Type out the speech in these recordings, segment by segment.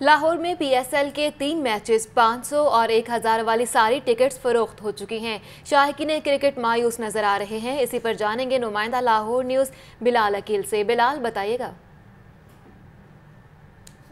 لاہور میں P S L کے تین میچز پانچ سو اور ایک ہزار والی ساری ٹکٹس فروخت ہو چکی ہیں۔ شاہکین کرکٹ مایوس نظر آ رہے ہیں۔ اسی پر جانیں گے نمائندہ لاہور نیوز بلال اکیل سے۔ بلال، بتائیے گا۔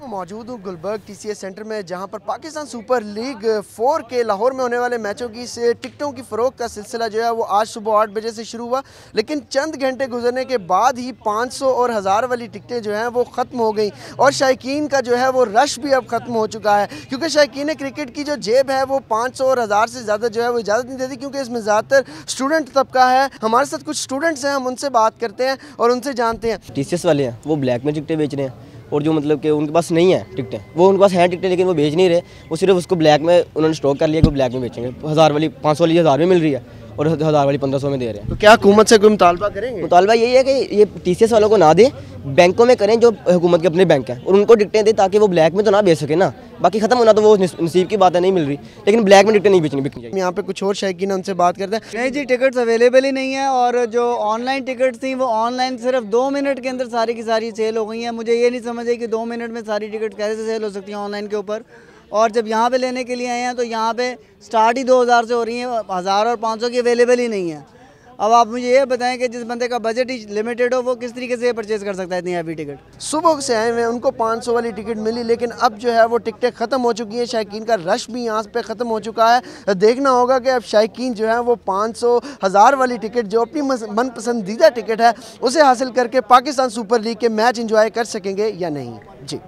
موجود ہوں Gulberg T C S centre میں، جہاں پر پاکستان سپر لیگ فور کے لاہور میں ہونے والے میچوں کی سے ٹکٹوں کی فروخت کا سلسلہ جو ہے وہ آج صبح آٹھ بجے سے شروع ہوا۔ لیکن چند گھنٹے گزرنے کے بعد ہی پانچ سو اور ہزار والی ٹکٹیں جو ہیں وہ ختم ہو گئیں۔ اور شائقین کا جو ہے وہ رش بھی اب ختم ہو چکا ہے۔ کیونکہ شائقین کرکٹ کی جو جیب ہے وہ پانچ سو اور ہزار سے زیادہ جو ہے وہ اجازت نہیں دیتی، کیونکہ اس میں زیادہ تر اسٹوڈنٹ طبقہ ہے۔ ہمارے ساتھ کچھ اسٹوڈنٹس ہیں، ہم ان سے بات کرتے ہیں اور ان سے جانتے ہیں۔ ٹی سی ایس والے ہیں، وہ بلیک میں ٹکٹیں بیچ رہے ہیں۔ اور جو مطلب کہ ان کے پاس نہیں ہے ٹکٹیں وہ ان کے پاس ہیں ٹکٹیں لیکن وہ بیچ نہیں رہے وہ صرف اس کو بلیک میں انہوں نے اسٹاک کر لیا کہ وہ بلیک میں بیچیں گے۔ ہزار والی پانچ سو والی ہزار میں مل رہی ہے اور ہزار والی پندرہ سو میں دے رہے ہیں۔ تو کیا حکومت سے کوئی مطالبہ کریں گے؟ مطالبہ یہی ہے کہ یہ ٹی سی ایس والوں کو نہ دیں بینکوں میں کریں جو حکومت کے اپنے بینک ہیں اور ان کو ٹکٹیں دیں تاکہ وہ بلیک میں تو نہ بیچ سکے نا۔ باقی ختم ہونا تو وہ نصیب کی بات ہے نہیں مل رہی لیکن بلیک میں ٹکٹیں نہیں بیچنی بکنی یہاں پہ کچھ اور شائقین ہیں ان سے بات کرتے ہیں۔ نہیں جی ٹکٹس اویلیبل ہی نہیں ہیں اور جو آن لائن ٹکٹس تھیں وہ آن لائن صرف دو منٹ کے اندر ساری کی ساری سیل ہو گئی ہیں۔ مجھے یہ نہیں سمجھ کہ دو منٹ میں ساری ٹکٹ کیسے سیل ہو سکتی ہیں آن لائن کے اوپر۔ اور جب یہاں پہ لینے کے لیے آئے ہیں تو یہاں پہ سٹارٹ ہی دو ہزار سے ہو رہی ہیں ہزار اور پانچ سو کی اویلیبل ہی نہیں ہے اب آپ مجھے یہ بتائیں کہ جس بندے کا بجٹ ہی لمیٹڈ ہو، وہ کس طریقے سے پرچیز کر سکتا ہے اتنی ہیوی ٹکٹ صبح سے آئے ہوئے ان کو پانچ سو والی ٹکٹ ملی، لیکن اب جو ہے وہ ٹکٹیں ختم ہو چکی ہیں۔ شائقین کا رش بھی یہاں پہ ختم ہو چکا ہے۔ دیکھنا ہوگا کہ اب شائقین جو ہیں وہ پانچ سو ہزار والی ٹکٹ جو اپنی من پسندیدہ ٹکٹ ہے، اسے حاصل کر کے پاکستان سپر لیگ کے میچ انجوائے کر سکیں گے یا نہیں؟ جی۔